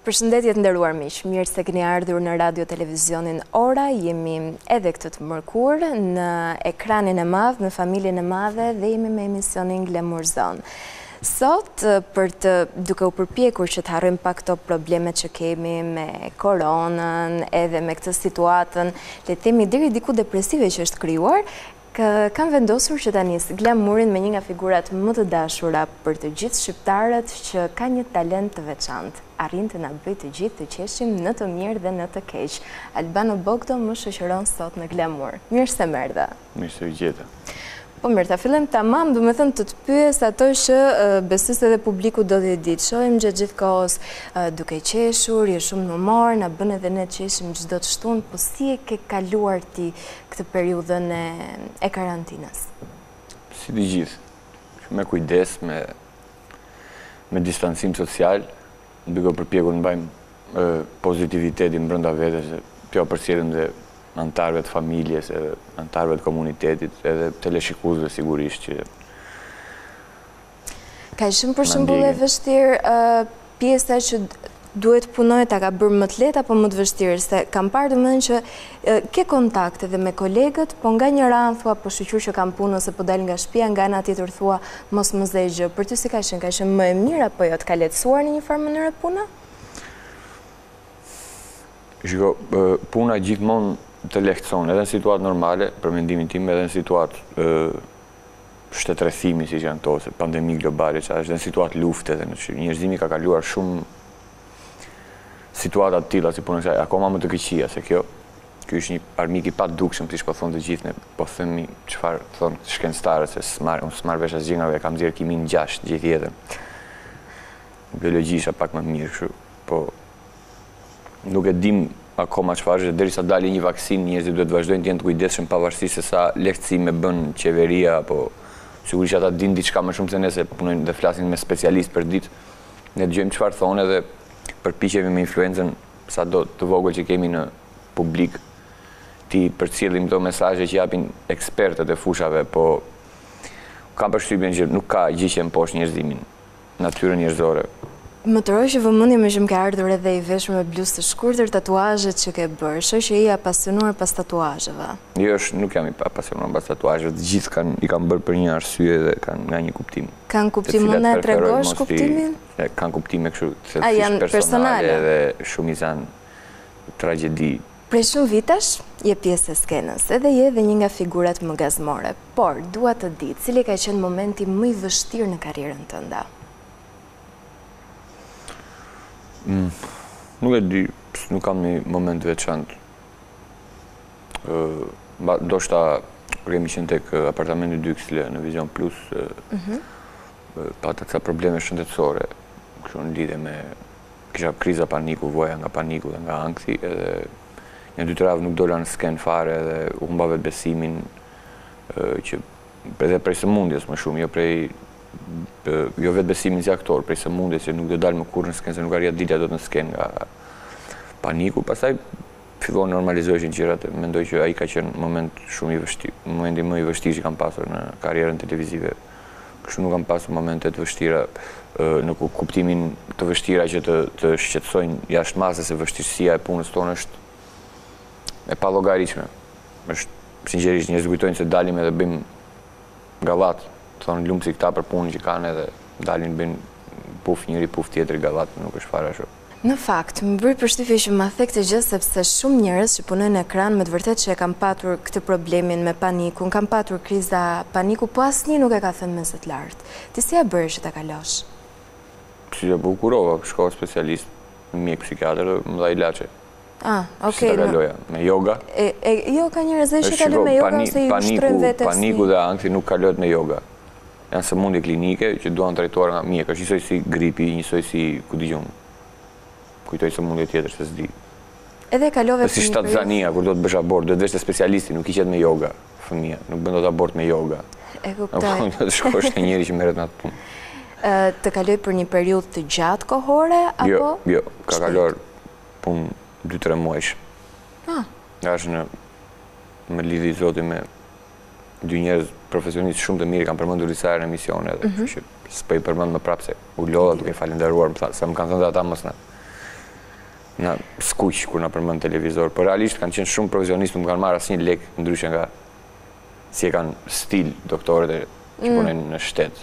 Përshëndetje të nderuar miq, mirë se keni ardhur në Radio Televizionin Ora, jemi edhe këtë të mërkur në ekranin e madh, në familjen e madhe dhe jemi me emisionin Glamour Zone. Sot, për të duke u përpjekur që të harrojmë pak këto problemet që kemi me koronën, edhe me këtë situatën, le të themi deri diku depresive që është krijuar, Kam vendosur që ta nis glamurin me një nga figurat më të dashura për të gjithë shqiptarët që ka një talent të veçantë, arrin të na bëjë të gjithë të qeshim në të mirë dhe në të keq. Albano Bogdo më shoqëron sot në Glamur. Mirë se më erdhe. Mirë se ju gjeta. Po mirë, ta fillojmë tamam, domethënë të të pyes ato që besoj se edhe publiku do të di. Shohim gjatë gjithë kohës duke qeshur, je shumë në humor, na bën edhe ne të qeshim çdo të shtunë, po si e ke kaluar ti këtë periudhën e karantinës? Si të gjithë, me kujdes, me distancim social, duke u përpjekur të mbajmë pozitivitetin brenda vetes dhe t'ua përcjellim dhe anëtarëve të familjes edhe anëtarëve të komunitetit edhe teleshikuesve sigurisht që Ka qenë për shembull e vështirë pjesa që duhet punoje, ta ka bërë më të lehtë apo më të vështirë, se kam parasysh domethënë që ke kontakte dhe me kolegët, po nga njëra anë thua, po shyqyr që kam punë, ose po dal nga shpia, nga ana tjetër thua, mos më zë gjë, për ty si ka qenë, ka qenë më e mirë apo jo, të ka lehtësuar në një farë mënyre puna? Shiko, puna gjithmonë të lehtëson, edhe në situatë normale, për mendimin tim, edhe në situatë shtetrrethimi siç janë këto ose pandemi globale çfarë është dhe në situatë lufte edhe në çfarë njerëzimi ka kaluar shumë situata të tilla si puna kësaj akoma më të këqija se kjo ky është një armik i padukshëm siç po thonë të gjithë ne po themi çfarë thonë shkencëtarët se s'marr unë s'marr vesh asgjë nga e kam nxjerrë kiminë 6 gjithë jetën biologji isha pak më mirë kështu po Nuk e dimë akoma çfarë është dhe derisa të dalë një vaksinë njerëzit duhet të vazhdojnë të jenë të kujdesshëm pavarësisht se sa lehtësime bën qeveria apo sigurisht që ata dinë diçka më shumë se ne se punojnë dhe flasin me specialistë përditë. Ne dëgjojmë çfarë thonë edhe përpiqemi me influencën sado të vogël që kemi në publik t'i përcjellim këto mesazhe që japin ekspertët e fushave po kam përshtypjen që nuk ka gjë që e mposhtë njerëzimin. natyrën njerëzore. Më tërhoqën vëmendjen meqë më ke ardhur edhe i veshur me bluzë të shkurtër tatuazhet që ke bërë, shoh që je i apasionuar pas tatuazheve. Jo, nuk jam i apasionuar mbas tatuazheve, të gjithë kanë i kam bërë për një arsye dhe kanë nga një kuptim. Kanë kuptim, mund të na e tregosh kuptimin? Kanë kuptime kështu thellësisht personale dhe shumica janë tragjedi. Prej shumë vitesh je pjesë e skenës, edhe je dhe një nga figurat më gazmore, por dua të di cili ka qenë momenti më i vështirë në karrierën tënde? Nuk e di, nuk kam një moment veçantë. Ndoshta kur kemi qenë tek Apartamenti dy XL në Vizion Plus, mhm. Pata ca probleme shëndetësore, kështu në lidhje me kisha kriza paniku, vuaja nga paniku dhe nga ankthi edhe nja dy tre herë nuk dola në sken fare edhe e humba vetëbesimin që edhe prej sëmundjes më shumë, jo prej jo vetëbesimin si aktor, prej sëmundjes që nuk do dal më kurrë në sken se nuk arrija të dilja dot në sken nga paniku, pastaj Filluan normalizoheshin gjërat dhe mendoj që ai ka qenë moment shumë i vështirë, momenti më i vështirë që kam pasur në karrierën televizive. Kështu nuk kam pasur momente të vështira në kuptimin të vështira që të të shqetësojnë jashtë masës se vështirësia e punës tonë është e pallogaritshme. Është sinqerisht njerëzit kujtojnë se dalim edhe bëjmë gallat, thonë lum si këta për punën që kanë edhe dalin bëjnë puf njëri puf tjetri gallat, nuk është fare ashtu. Në fakt, më bëri përshtypje që ma the këtë gjë sepse shumë njerëz që punojnë në ekran me të vërtetë që e kanë patur këtë problemin me panikun, kanë patur kriza paniku, po asnjë nuk e ka thënë me zë të lartë. Ti si ia bëre që ta kalosh? Si e bëra u kurova, shkova specialist, në mjek psikiatër dhe më dha ilaçe. Ah, ok. Si ta kaloja? Me yoga? E, e, jo, ka njerëz që kalojnë me yoga ose i shtrojnë vetes. Paniku, paniku dhe ankthi nuk kalohet me yoga. Janë sëmundje klinike që duan trajtuar nga mjekë, është njësoj si gripi, njësoj si ku di unë. Çdo lloj sëmundje tjetër se s'di. Edhe e kalove për një periudhë. Është si shtatzania kur do të bësh abort, duhet të vesh te specialisti, nuk hiqet me yoga fëmija, nuk bën dot abort me yoga. E kuptoj. Në fund do të shkosh te njëri që merret me atë punë. Të kaloi për një periudhë të gjatë kohore apo? Jo, jo, ka kaluar punë dy tre muajsh. Ah. Nga është në më lidhi zoti me dy njerëz profesionistë shumë të mirë i kam përmendur disa herë në emisione edhe, s'po i përmend më prapë se u lodha duke falënderuar, më tha, se më kanë thënë ata mos na skuq kur na përmend televizor, por realisht kanë qenë shumë profesionistë, nuk kanë marrë asnjë lek ndryshe nga si e kanë stil doktorët e që punojnë në shtet.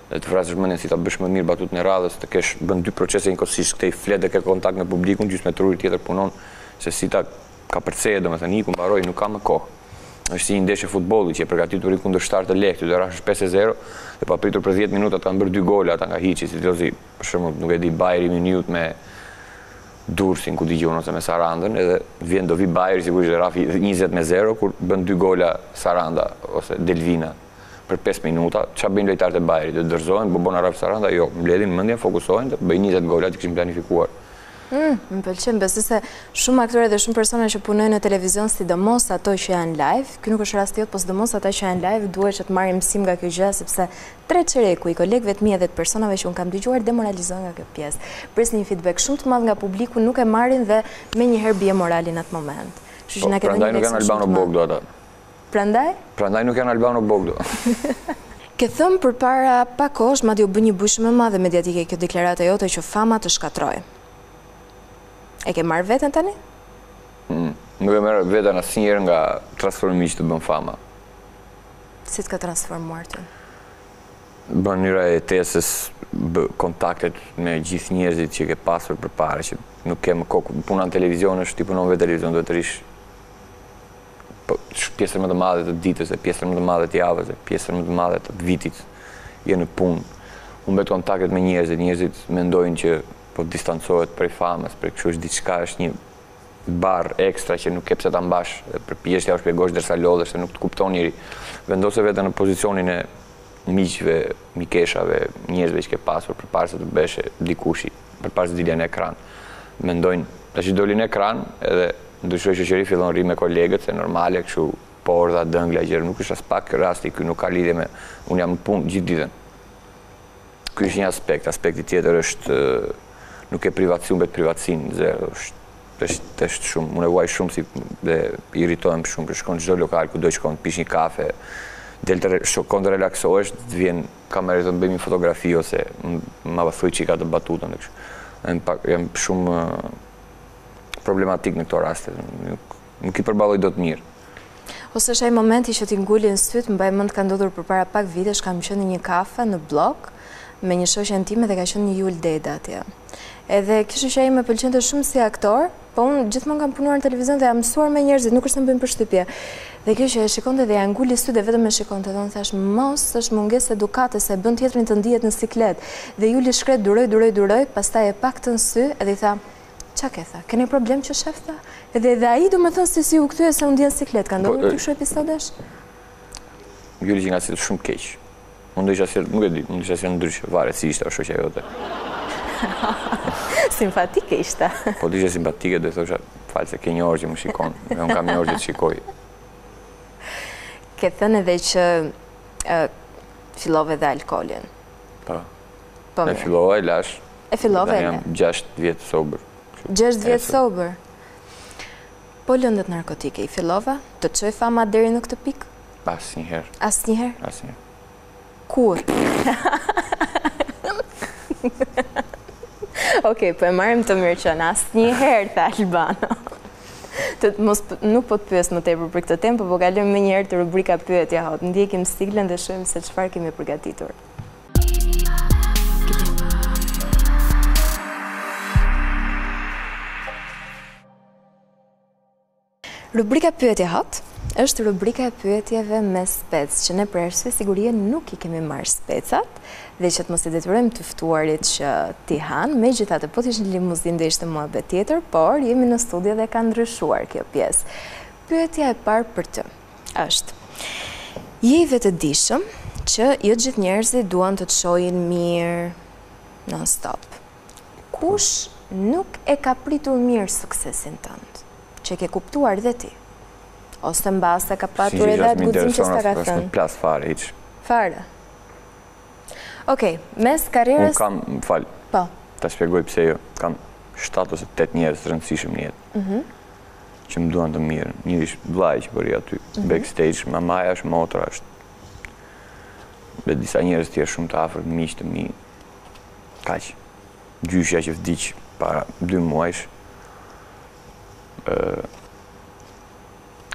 Të vrasësh mendjen si ta bësh më mirë batutën e radhës, të kesh, bën dy procese njëkohësisht, këtej flet dhe ke kontakt me publikun, gjysmë truri tjetër punon se si ta kapërcejë, domethënë iku, mbaroi, nuk ka më kohë. Është si një ndeshje futbolli që je përgatitur për një kundërshtar të lehtë, ti do rrahësh pesë me zero dhe papritur për dhjetë minuta të kanë bërë dy gola ata nga hiçi, si do jetë për shembull, nuk e di, Bajern Mynihut me Durrësin ku di unë ose me Sarandën, edhe vjen do vijë Bajerni sigurisht do rrafi njëzet me zero kur bën dy gola Saranda ose Delvina. për pesë minuta, çfarë bëjnë lojtarët e Bayernit? Do të dorëzohen, po bën rrafsh Saranda? Jo, mbledhin mendjen, fokusohen dhe bëjnë 20 gola që i kishin planifikuar. Mm, më pëlqen, besoj se shumë aktorë dhe shumë persona që punojnë në televizion, sidomos ato që janë live, ky nuk është rasti jot, po sidomos ata që janë live, duhet që të marrim mësim nga kjo gjë, sepse tre çereku i kolegëve të mi edhe të personave që unë kam dëgjuar demoralizohen nga kjo pjesë. Pres një feedback shumë të madh nga publiku, nuk e marrin dhe menjëherë bie morali në atë moment. Kështu që po, na kanë dhënë një leksion. Prandaj nuk janë Albano Bogdo ata. Prandaj? Prandaj nuk janë Albano Bogdo. Ke thënë përpara pak kohësh, madje u bë një bujë shumë e madhe mediatike kjo deklaratë e jote që fama të shkatërroi. E ke marrë veten tani? Mm, nuk e merr veten asnjëherë nga transformimi që të bën fama. Si të ka transformuar ty? Mënyra e jetesës, kontaktet me gjithë njerëzit që ke pasur përpara që nuk ke më kohë. Puna në televizion është ti punon vetë televizion, duhet të rrish po, pjesën më të madhe të ditës dhe pjesën më të madhe të javës dhe pjesën më të madhe të vitit je në punë, humbet kontaktet me njerëzit, njerëzit mendojnë që po distancohet prej famës, prej kështu është diçka, është një barrë ekstra që nuk ke pse ta mbash, përpiqesh t'ua shpjegosh derisa lodhesh se nuk të kupton njeri. Vendose veten në pozicionin e miqve, mikeshave, njerëzve që ke pasur përpara se të bëheshe dikush, përpara se dilje në ekran. Mendojnë, tash ai doli në ekran, edhe ndryshoi shoqëri, fillon rri me kolegët, se normale kështu pordha, dëngla, gjëra, nuk është aspak rasti ky, nuk ka lidhje me, unë jam në punë gjithë ditën. Ky është një aspekt, aspekti tjetër është nuk ke privatësi, humbet privatësinë, zero, është Është është shumë, unë e vuaj shumë si dhe irritohem shumë, po shkon çdo lokal ku do të pish një kafe, del të shkon të relaksohesh, të vjen kamera të bëjmë një fotografi ose ma thuj çik atë batutën kështu. Jam pak jam shumë problematik në këto raste, nuk nuk i përballoj dot mirë. Ose është ai momenti që t'i ngulin sytë, mbaj mend ka ndodhur përpara pak vitesh kam qenë në një kafe në bllok me një shoqen time dhe ka qenë Jul Deda atje. Edhe kështu që ai më pëlqente shumë si aktor, po unë gjithmonë kam punuar në televizion dhe jam mësuar me njerëzit, nuk është se më bëjnë përshtypje. Dhe kjo që e shikonte dhe ja nguli sytë dhe vetëm e shikonte dhe unë thash mos është mungesë edukate se e bën tjetrin të ndihet në siklet. Dhe Juli i shkretë duroi duroi duroi, pastaj e pa këtë në sy edhe i tha Ça ke tha? Ke ndonjë problem që sheh tha? Edhe edhe ai domethënë se si u kthye se u ndje në siklet, ke pas ndonjë ti kështu episodesh? Juli qenka sjellë shumë keq. Unë do isha sjellë, nuk e di, unë do isha sjellë ndryshe, varet si ishte ajo shoqja jote. Simpatike ishte. Po të ishte simpatike, do i thosha, fal se ke një orë që më shikon, dhe unë kam një orë që të shikoj. Ke thënë edhe që fillove dhe alkoolin. Pa. Po. Po mirë. E fillova e lash. E fillova e lash. Jam 6 vjet sober. 6 vjet sober. Po lëndët narkotike, i fillove? Të çoi fama deri në këtë pikë? Asnjëherë. Asnjëherë? Asnjëherë. Kurrë? Ok, po e marrim të mirëqenë asnjëherë, tha Albano. Nuk po të pyes më tepër për këtë temë, po po kalim menjëherë te rubrika Pyetje Hot. Ndjekim siglën dhe shohim se çfarë kemi përgatitur. Rubrika Pyetje Hot është rubrika e pyetjeve me spec, që ne për arsye sigurie nuk i kemi marrë specat, dhe që të mos i detyrojmë të ftuarit që t'i hanë, megjithatë po të ishim në limuzinë do ishte muhabet tjetër, por jemi në studio dhe ka ndryshuar kjo pjesë. Pyetja e parë për ty, Është. Je i vetëdijshëm që jo gjithë njerëzit duan të të shohin mirë non stop. Kush nuk e ka pritur mirë suksesin tënd, që e ke kuptuar dhe ti. Ose mbase ka patur edhe atë guxim që s'ta ka thënë. S'më plas fare hiç. Fare. Okej, mes karrierës Unë kam, më fal. Po. Ta shpjegoj pse jo. Kam 7 ose 8 njerëz të rëndësishëm në jetë. Mhm. që më duan të mirën, njëri është vllai që pe aty, mhm. backstage, mamaja është motra është, dhe disa njerëz të tjerë shumë të afërt, miq të mi, kaq, gjyshja që vdiq para dy muajsh,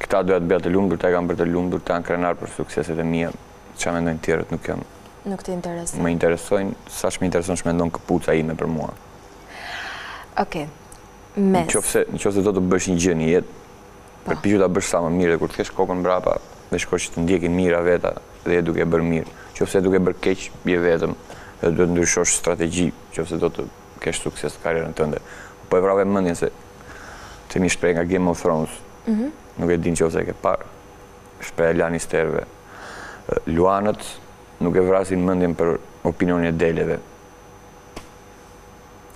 këta doja t'i bëja të lumtur, i kam bërë të lumtur, janë krenarë për sukseset e mia, ç'mendojnë të tjerët nuk jam. Nuk të interesojnë. Më interesojnë, sa ç'më intereson ç'mendon këpuca ime për mua. Oke. mes. Në qoftë se do të bësh një gjë në jetë, përpiqu ta bësh sa më mirë dhe kur të kthesh kokën mbrapa dhe shiko që të ndjekin mijëra veta dhe je duke e bërë mirë. Në qoftë se je duke bërë keq, je vetëm dhe duhet të ndryshosh strategji në qoftë se do të kesh sukses në karrierën tënde. Po e vrave mendjen se ç'... është një shprehje nga Game of Thrones. Nuk e di në qoftë se e ke parë. Shprehja e Lannisterëve. Luanët nuk e vrasin mendjen për opinionin e deleve.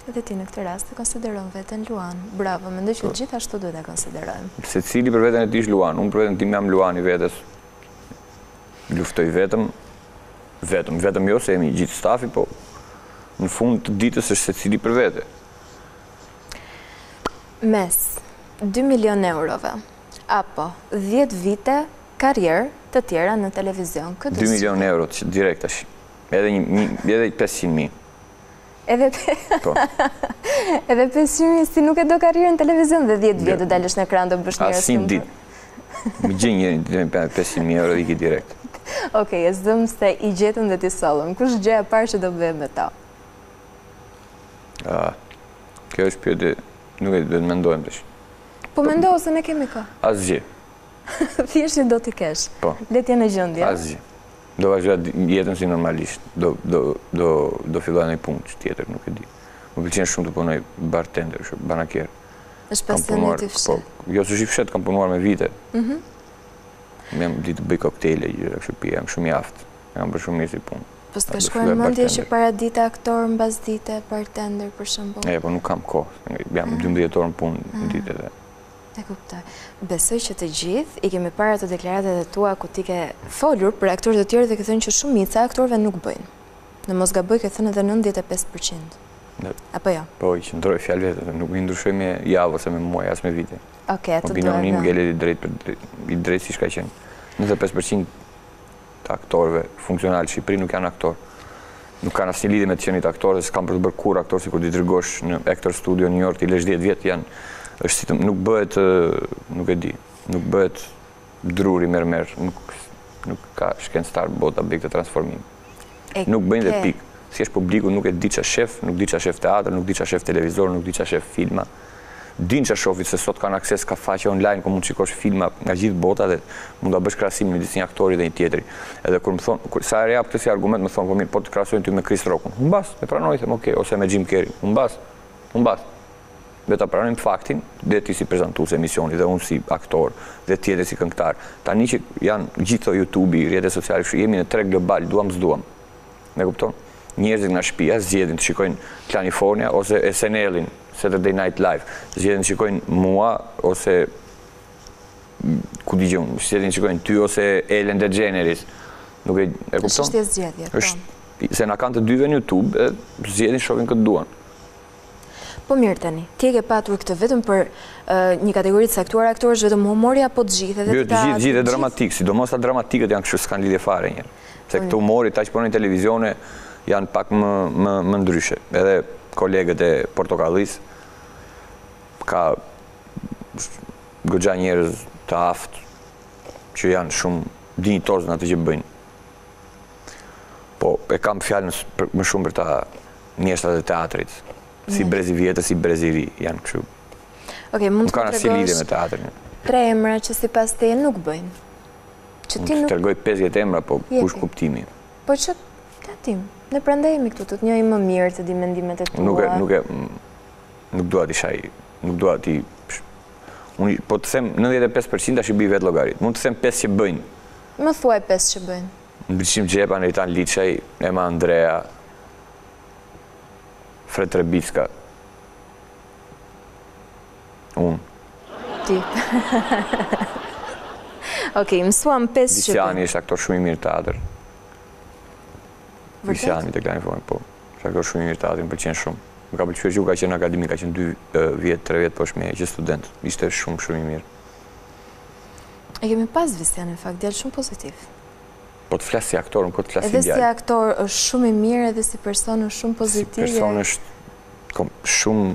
Dhe ti në këtë rast e konsideron veten luan. Bravo, mendoj që gjithë ashtu duhet ta konsiderojmë. Secili për veten e tij është luan. Unë për veten time jam luani i vetes. Luftoj vetëm, vetëm, vetëm jo se jemi gjithë stafi, po në fund të ditës është secili për vete. Mes 2 milion eurove apo 10 vite karrierë të tjera në televizion, kë... 2 milion euro direkt tash. Edhe një, edhe 500 mijë. Edhe pe... Po. Edhe pesqind mijë, se nuk e do karrierë në televizion edhe 10 vjet jo. të dalësh në ekran dhe të bësh një As një shumë. ditë. Më gjej një 500.000 euro dhe iki direkt. Oke, e zëmë se i gjetëm dhe t'i sollëm. Kush është gjëja e parë që do bëje me ta? Kjo është pyetje, nuk e të bëjmë mendojmë të Po mendojmë se ne i kemi, ka. Asgjë. Thjesht që do t'i kesh. Po. Le të jenë gjendje. Asgjë. Do vazhdoj jetën si normalisht, do do do do filloj ndonjë punë tjetër, nuk e di. Më pëlqen shumë të punoj bartender, kështu, banakier. Është pasion yt i fshehtë. Po, jo s'është i fshehtë, kam punuar me vite. Mhm. Me vjen, di të bëj koktejle, gjëra kështu pije, jam shumë i aftë. Më pëlqen shumë mirë si punë. Po s'të ka shkuar në mendje që para dite aktor, mbas dite bartender për shembull? Jo, po nuk kam kohë. Jam 12 mhm. orë në punë në mhm. ditë edhe. E kuptoj. Besoj që të gjithë i kemi parë ato deklaratat e tua ku ti ke folur për aktorë të tjerë dhe ke thënë që shumica e aktorëve nuk bëjnë. Në mos gaboj ke thënë edhe nëntëdhjetë e pesë për qind. Apo jo? Po, i qëndroj fjalëve, nuk i ndryshoj me javë ose me muaj as me vite. Okej, atë do. Opinioni im ngelet i drejtpërdrejtë siç ka qenë. Nëntëdhjetë e pesë për qind të aktorëve funksionalë në Shqipëri nuk janë aktorë nuk kanë asnjë lidhje me të qenit aktor dhe s'kanë për të bërë kurrë aktorë sikur t'i dërgosh në Actors Studio në New York t'i lësh 10 vjet janë është si të nuk bëhet nuk e di nuk bëhet druri mermer nuk nuk ka shkencëtar bota të bëjë këtë transformim nuk bëjnë dhe pikë si është publiku nuk e di ç'a shef nuk di ç'a shef teatër nuk di ç'a shef televizor nuk di ç'a shef filma Dinë ç'a shofin se sot kanë akses ka faqe online ku mund të shikosh filma nga gjithë bota dhe mund ta bësh krahasimin midis një aktori dhe një tjetri. Edhe kur më thonë, kur sa herë jap këtë si argument më thonë po mirë po të krahasojnë ty me Chris Rock-un. Humbas, e pranoj them ok, ose me Jim Carrey-n. Humbas. Humbas. Duhet ta pranojmë faktin, dhe ti si prezantues emisioni dhe unë si aktor dhe tjetri si këngëtar. Tani që janë gjithë këto YouTube-i, rrjete sociale kështu jemi në treg global, duam s'duam. më kupton? Njerëzit nga shpia zgjedhin të shikojnë Klanifornia ose SNL-in, Saturday Night Live, zgjedhin të shikojnë mua ose ku di unë, zgjedhin të shikojnë ty ose Ellen DeGeneres. Nuk e e kupton? Është zgjedhje. Po. Është se na kanë të dyve në YouTube, zgjedhin shohin kë të duan. Po mirë tani, ti e ke patur këtë vetëm për një kategori të caktuar aktorësh, vetëm humori apo të gjithë edhe këta? Jo, të gjithë, gjithë e dramatikë, sidomos ata dramatikët janë kështu, s'kanë lidhje fare njeri. Se këta të humorit, ata që punojnë në televizione, janë pak më më më ndryshe. Edhe kolegët e Portokallisë ka goxha njerëz të aftë që janë shumë dinjitozë në atë që bëjnë. Po e kam fjalën më shumë për ta mjeshtrat e teatrit, si brezi i vjetër, si brezi i ri, janë këshu. Ok, mund të më tregosh tre emra që sipas teje nuk bëjnë. Që ti nuk... Të tregoj 50 emra, po ku është kuptimi. Po që të ta dimë, ne prandaj jemi këtu, të të njohim më mirë të dimë mendimet e tua. Nuk e, nuk e, nuk dua t'i shaj, nuk dua t'i... Unë, po të them, 95% është, i bëj vetë llogaritë. Mund të them 5 që bëjnë. Më thuaj 5 që bëjnë. Ndriçim Xhepa, Neritan Liçaj, Ema Andrea, Fred Trebicka, Unë. Ti. ok, mësuam 5 që bëjnë. Visjani është aktor shumë i mirë teatri. Vërtet? Visjani te Klani, formë, po. Është aktor shumë i mirë teatri, më pëlqen shumë. Më ka pëlqyer që kur ka qenë në akademi, ka qenë 2 vjet, 3 vjet poshtë meje, që student. Ishte shumë shumë i mirë. E kemi pas Visjanin në fakt, djalë shumë pozitiv. Po të flas si aktor, nuk po të flas si djalë. Edhe si aktor është shumë i mirë edhe si person është shumë pozitiv. Si person është shumë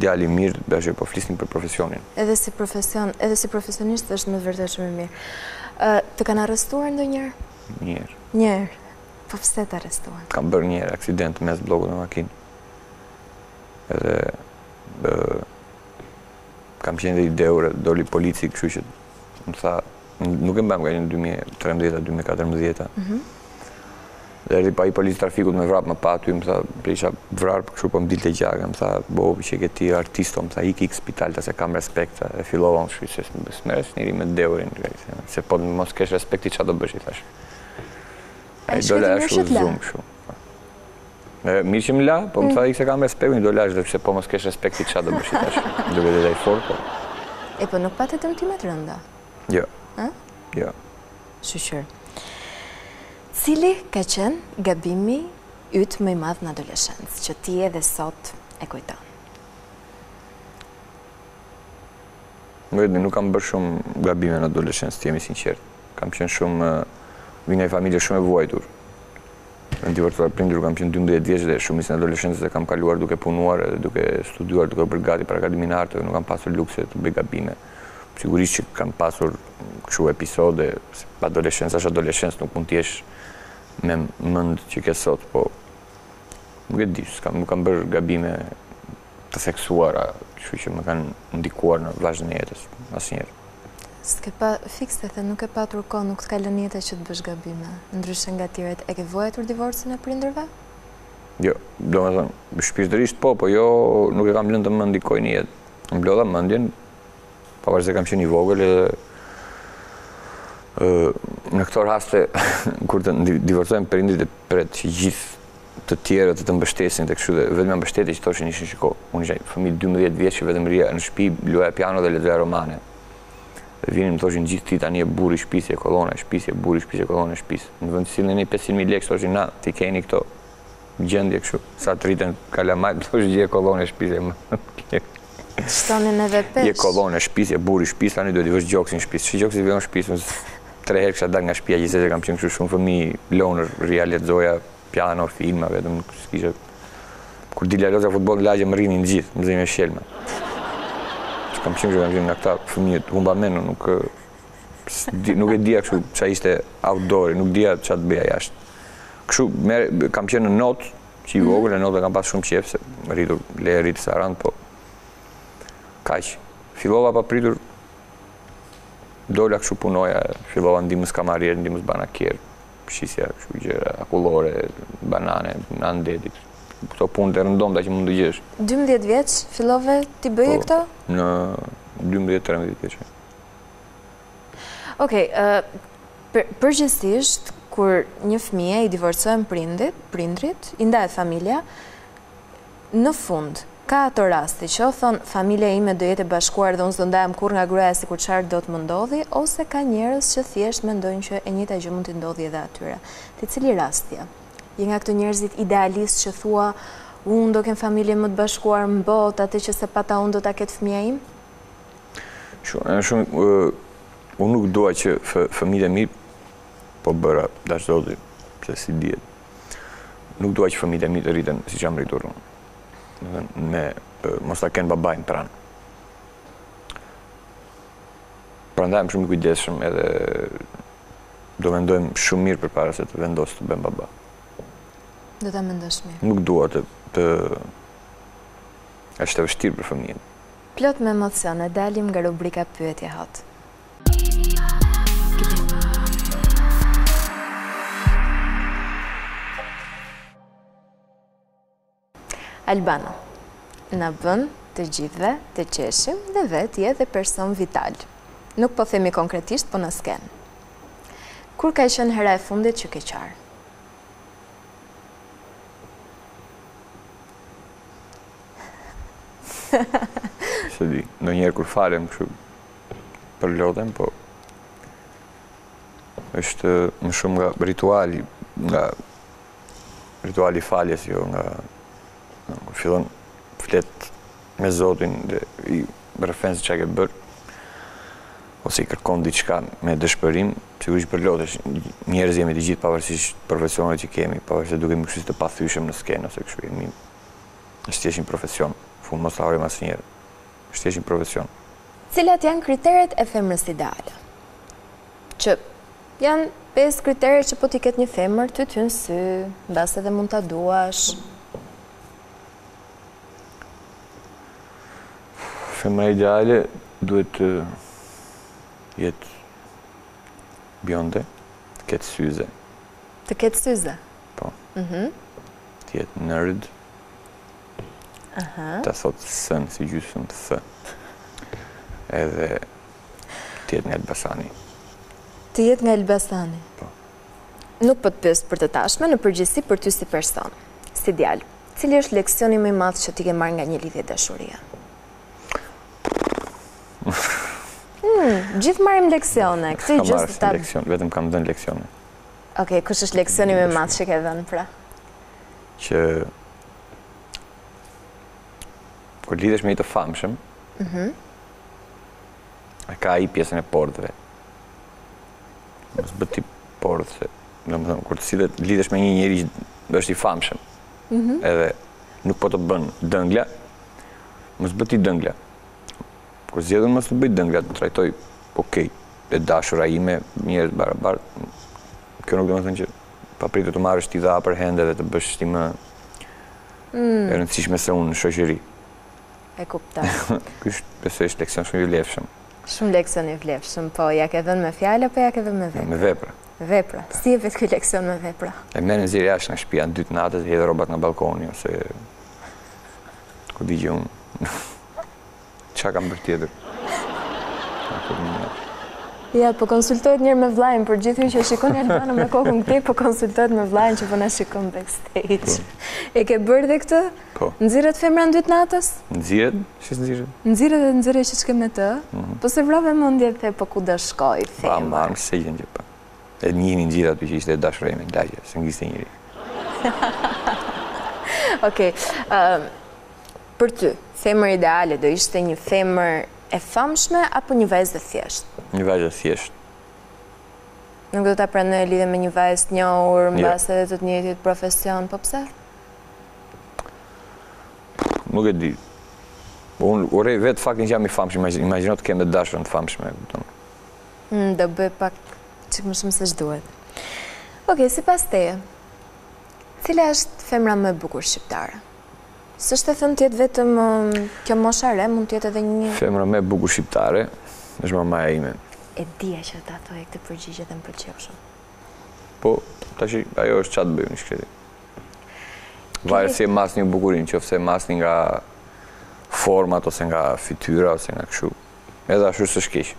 djalë i mirë, dhe unë po flisja për profesionin. Edhe si profesion, edhe si profesionist është me të vërtetë shumë i mirë. Të kanë arrestuar ndonjëherë? Një herë. Një herë. Po pse të arrestuan? Kam bërë një herë aksident mes Bllokut me makinë. Edhe... Kam qenë dhe i dehur e doli polici, kështu që më tha, nuk e mbaj mend, ka qenë 2013 dy mijë katërmbëdhjetë. Mhm. Dhe erdhi pa i polici trafikut me vrap më pa aty, më tha, por isha vrarë, po kështu po më dilte gjak, më tha, bo, qenke ti artisto, më tha, ik ik spital, tha, se kam respekt, e fillova unë kështu, se s'merret njeri me dehurin, se po mos kesh respekt ti çfarë do bësh, i thash. A, i dole ashtu zullum kështu. Mirë që më la, po më tha ik se kam respekt, i dola ashtu, pse po mos kesh respekt ti ça do bësh, i thashë, duke dhe dhe i forë, po. E po nuk pate dëmtime të rënda? Jo. Jo. Shyqyr. Cili ka qenë gabimi yt më i madh në adoleshencë, që ti edhe sot e kujton? Me vetëdije, nuk kam bërë shumë gabime në adoleshencë, të jem i sinqertë. Kam qenë shumë, vij nga një familje shumë e vuajtur. M'u divorcuan prindërit, kam qenë 12 vjeç dhe shumicën e adoleshencës e kam kaluar duke punuar edhe duke studiuar, duke u bërë gati për Akademinë e Arteve, nuk kam pasur luksin të bëj gabime. Sigurisht që kam pasur kështu episode, adoleshenca është adoleshencë, nuk mund të jesh me mendtë që ke sot, po nuk e di, s'kam, nuk kam bërë gabime të theksuara, kështu që më kanë ndikuar në vazhdën e jetës, asnjëherë. S'ke pa, fiks siç e the, nuk ke patur kohë, nuk të ka lënë jeta që të bësh gabime, ndryshe nga tjerët. E ke vuajtur divorcin e prindërve? Jo, domethënë, shpirtërisht po, po jo, nuk e kam lënë të më ndikojë në jetë. Mblodha mendjen, pavarësisht se kam qenë i vogël edhe në këto raste kur të divorcohen prindërit e pret gjithë të tjerët të të mbështesnin dhe kështu dhe vetmja mbështetje që thoshin ishte shiko, unë isha fëmijë 12 vjeç që vetëm rria në shtëpi, luaja piano dhe lexoja romane. Dhe vinin më thoshin gjithë ti tani je burri i shtëpisë je kolona e shtëpisë je burri i shtëpisë je kolona e shtëpisë. Në vend të sillnin 500.000 lekë thoshin na t'i keni këto gjëndje kështu. Sa të rriten kalamajt thoshin gjithë kolona e shtëpisë e Shtonin edhe peshë. Je kolona e shpisë, je burri shpisë, tani duhet t'i vësh gjoksin shpisë. Ça gjoksi t'i vëmë shpisë, tre herë kisha dalë nga shpia, gjithsej se kam qenë kështu shumë fëmi, loner, real, e Piano, filma, vetëm nuk s'kisha... Kur dilja luaja futboll në lagje më rrihnin gjithë, më zinin me shqelma. Se kam qenë se kam qenë nga këta fëmijët, humbameno, nuk... Nuk e dija kështu ça ishte outdoor, nuk dija ça të bëja jashtë. Kështu, kam qenë në not, që i mhm. vogël, notin e kam pas shumë qejf, se jam rritur, lindur e rritur Sarandë, po... Kaq, fillova papritur, dola kështu punoja, fillova ndihmës kamarier, ndihmës banakier, po shisja kështu gjëra akullore, banane, anës detit. Këto punë të rëndomta që mund të gjesh. Dymbëdhjetë vjeç fillove t'i bëje këto? Po, dymbëdhjetë trembëdhjetë vjeç. Okej, okay, përgjithsisht kur një fëmije i divorcohen prindit, prindrit, i ndahet familja, Në fund, ka ato raste që o thonë, familja ime do jetë e bashkuar dhe unë s'do ndahem kurrë nga gruaja sikur çfarë do të më ndodhi, ose ka njerëz që thjesht mendojnë që e njëjta gjë mund t'i ndodhi edhe atyre. Ti cili rast je? Je nga këto njerëzit idealistë që thua, Unë do kem familjen më të bashkuar në botë, atë që s'e pata unë do ta ketë fëmija im? Shumë, shumë, unë nuk dua që fëmijët e mi, po bëra, dashtë Zoti, se s'i dihet, Nuk dua që fëmijët e mi të rriten siç jam rritur unë. Domethënë me mos ta kenë babain pranë. Prandaj jam shumë i kujdesshëm edhe do mendohem shumë mirë përpara se të vendos të bëhem baba. Do ta mendosh mirë. Nuk dua të... të... është e vështirë për fëmijën. Plot me emocione, dalim nga rubrika pyetje hot. Albano, na bën të gjithëve të qeshim dhe vetë je dhe person vital. Nuk po themi konkretisht, po në skenë. Kur ka qenë hera e fundit që ke qarë? S'e di, ndonjëherë kur falem kështu, përlotem, po është më shumë nga rituali, nga rituali i faljes, jo nga që fillon flet me Zotin dhe i rrëfen se ça ke bërë, ose i kërkon diçka me dëshpërim, sigurisht përlotesh, njerëz jemi të gjithë pavarësisht profesioneve që kemi, pavarësisht dukemi kështu të pathyshëm në skenë, ose kështu jemi, është thjesht një profesion, në fund mos ta harrojmë asnjëherë, është thjesht një profesion. Cilat janë kriteret e femrës ideale? Që janë pesë kritere që po t'i ketë një femër ty ty në sy, ndoshta dhe mund ta duash. Femra ideale duhet të jetë bjonde, të ketë syze. Të ketë syze? Po. Mhm. Të jetë nerd. Aha. Ta thotë s-në si gjysmë th. Edhe të jetë nga Elbasani. Të jetë nga Elbasani. Po. Nuk po të pyes për të tashmen, në përgjithësi për ty si person, si djalë. Cili është leksioni më i madh që ti ke marrë nga një lidhje dashurie? Hmm, gjithë marrim leksione. S'kam gjë, ç'është ky leksion, vetëm kam dhënë leksione. Okej, okay, kush është leksioni më i madh që ke dhënë pra? Që Kur lidhesh me një të famshëm, mhm. e ka atë pjesën e pordhëve. Mos bëj ti pordhë, se domethënë, kur ti lidhe lidhesh me një njeri që është i famshëm, mhm. edhe nuk po të bën dëngla, mos bëj ti dëngla. Kur zgjedh unë mos të bëj dëngla, të trajtoj, okej, e dashura ime, njerëz të barabartë, kjo nuk domethënë që Papritur të marrësh ti the upper hand dhe të bëhesh ti më mm. e rëndësishme se unë në shoqëri. E kuptoj. Ky është besoj është leksion shumë i vlefshëm. Shumë leksion i vlefshëm, po ia ke dhënë me fjalë apo ia ke dhënë me vepra? Me vepra. Vepra. Po. Si jepet ky leksion me vepra? E merr nxjerr jashtë nga shtëpia në dy të natës, hedh rrobat nga balkoni ose ku di unë. Ça kam bërë tjetër? Ça kam bërë tjetër? Ja, po konsultohet njëherë me vllanë, për gjithë ata që shikojnë Elbanën me kokën këtej, po konsultohet me vllanë që po na shikon backstage. Po. E ke bërë dhe këtë? Po. Nxirret femra në dy të natës? Nxirret. Që ç'ke, s'nxirret? Nxirret, nxirret që ç'ke me të. Mhm. Po s'e vrave mendjen ti po ku do shkojë, po, femra. Pa, marë, se gjënë që pa. E një një gjithë aty që ishte e dashura ime, në lagje, s'e ngiste njeri. Okej. Për ty, femër ideale do ishte një femër e famshme apo një vajzë e thjeshtë? Një vajzë e thjeshtë. Nuk do ta pranoje lidhjen me një vajzë të njohur, jo. mbase edhe të të njëjtit profesion, po pse? Nuk e di. Unë urrej vetë faktin që jam i famshëm, imagjino të kem edhe të dashurën të famshme. Mm, do bëhej pak që më shumë se ç'duhet. Oke, sipas teje, cila është femra më bukur shqiptare? S'është e thënë të jetë vetëm kjo moshë e re, mund të jetë edhe një... Femra më e bukur shqiptare, është mamaja ime. E dija që do ta thoje këtë përgjigje dhe më pëlqeu shumë. Po, tash ajo është ça t'bëjmë në shkretin. Varet si e mas njëri bukurin, qoftë se mas një nga format, ose nga fytyra, ose nga kështu. Edhe ashtu s'e shqis.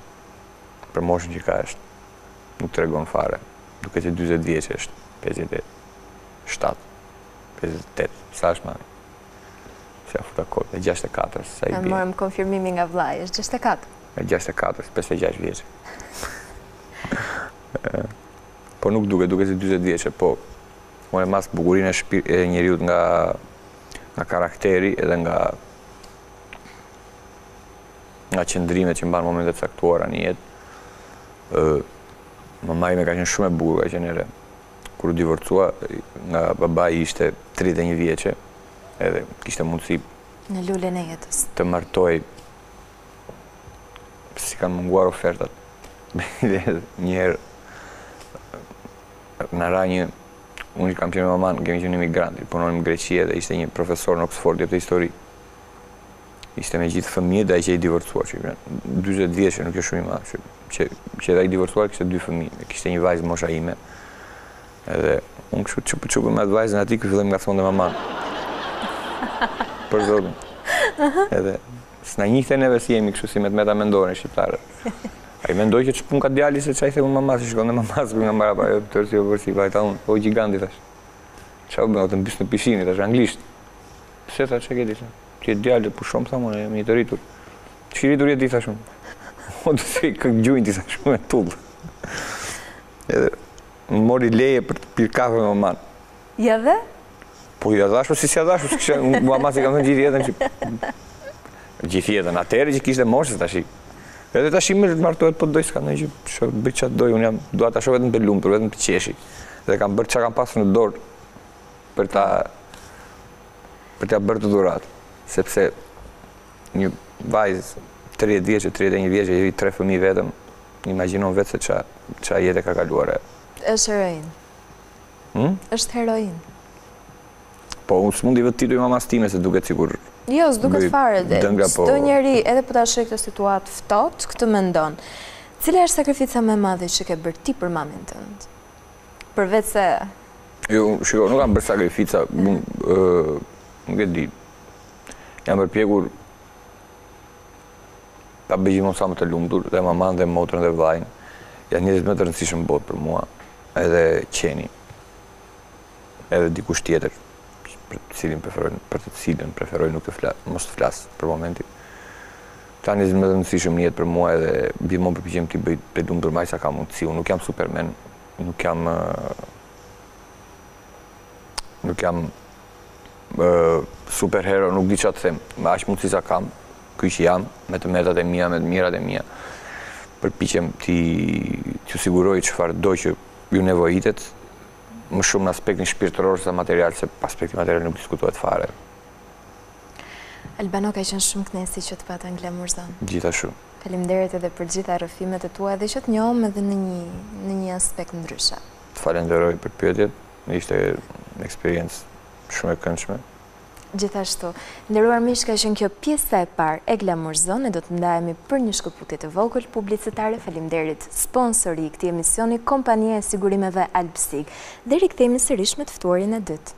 Për moshën që ka është. Nuk tregon fare. Duket 20 vjeçe. Është. 57. pesëdhjetë e tetë, sa është mami? Se ja futa kot, e gjashtë e katërës, sa i bje? E morëm konfirmimin nga vllai, është gjashtë e katër. E gjashtë e katërës, pesëdhjetë e gjashtë vjeçe. Po nuk duket, duket si 20 vjeçe, po unë e mas bukurin e njeriut nga nga karakteri edhe nga nga qëndrimet që mban në momente të caktuara në jetë. Mamaja ime ka qenë shumë e bukur, ka qenë e re. kur u divorcua nga babai ishte 31 vjeçe, edhe kishte mundësi në lulen e jetës të martohej, s'i kanë munguar ofertat. një herë na ra një unë kam qenë me maman, kemi qenë emigrantë, punonim në Greqi edhe ishte një profesor në Oxford për histori. ishte me gjithë fëmijët dhe ai qe i divorcuar qe, ishte 40 vjeç, nuk ishte shumë i madh, qe dhe ai i divorcuar kishte dy fëmijë, kishte një vajzë mosha ime. Edhe unë kështu çup çup me atë vajzën aty që filloi më ngacmonte maman. Për zotin. Edhe s'na njihte neve si jemi kështu si me të meta mendore shqiptarët. Ai mendoi që ç'punë ka djali se ça i them mamas, shkon te mamas nga mbrapa, jo tërë si vërsi, vajta unë, o gjiganti thash. Ça bën aty në pishinë thashë anglisht. Pse tha ç'ke ti? Ti je djali, pusho tha më, unë jam i rritur. Ç'i rritur je ti thash unë. O të s'të gjuaj ti thash me tullë. Edhe më mori leje për të pirë kafe me maman. Ia dhe? Po ia dhashë, si s'ia dhashë, s'kisha, mamasë i kam thënë gjithë jetën që gjithë jetën. Atëherë që kishte moshë tash. Edhe tashi mund të martohet po do, s'ka ndonjë gjë, bëjë ça të dojë, unë jam dua ta shoh vetëm të lumtur, vetëm të qeshi. Dhe kam bërë çka kam pasur në dorë për ta për ta bërë dhuratë, sepse një vajzë 30 vjeçe, 31 vjeçe, me tre fëmijë vetëm, imagjino vetë se ça, ça jete ka kaluar e. Është heroinë. Hmm? Është heroinë. Po, unë s'mund t'i vë tituj mamasë time se duket sikur... Jo, s'duket fare dhe, çdo po- njeri edhe për po ta shohë këtë situatë fëtot, këtë mendon. Cila është sakrifica më e madhe që ke bërë ti për mamin tëndë? Përveç se... Jo, shiko, nuk kam bërë sakrifica, nuk e di. Jam përpjekur ta bëj gjithmonë sa më të lumtur dhe maman dhe motrën dhe vëllain janë njerëzit më të rëndësishëm në botë për mua edhe qeni edhe dikush tjetër për të cilin preferoj për të cilën preferoj nuk të flas mos të flas për momentin Janë njerëzit më të rëndësishëm në jetë për mua edhe gjithmonë përpiqem t'i bëj të lumtur me aq sa kam mundësi. Unë nuk jam Superman, nuk jam nuk jam super hero, nuk di çfarë të them. Me aq mundësi sa kam, ky që jam, me të metat e mia, me të mirat e mia, përpiqem t'i t'ju siguroj çfarëdo që ju nevojitet, më shumë në aspektin shpirtëror sesa material, se aspekti material nuk diskutohet fare. Albano ka qenë shumë kënaqësi që të pata në Glamour Zone. Gjithashtu. Faleminderit edhe për të gjitha rrëfimet e tua dhe që të njohëm edhe në një në një aspekt ndryshe. Të falenderoj për pyetjet. Ishte eksperiencë shumë e këndshme. Gjithashtu. Të nderuar miq, ka qenë kjo pjesa e parë e Glamour Zone, do të ndahemi për një shkëputje të vogël publicitare. Faleminderit sponsori i këtij emisioni, kompania e sigurimeve Albsig. Dhe rikthehemi sërish me të ftuarin e dytë.